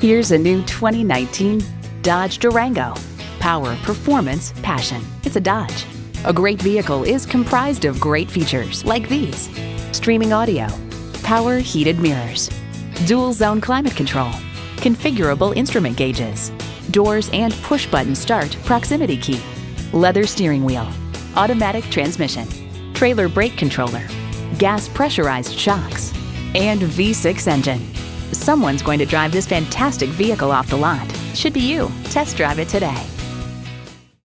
Here's a new 2019 Dodge Durango. Power, performance, passion. It's a Dodge. A great vehicle is comprised of great features like these. Streaming audio, power heated mirrors, dual zone climate control, configurable instrument gauges, doors and push button start proximity key, leather steering wheel, automatic transmission, trailer brake controller, gas pressurized shocks, and V6 engine. Someone's going to drive this fantastic vehicle off the lot. Should be you. Test drive it today.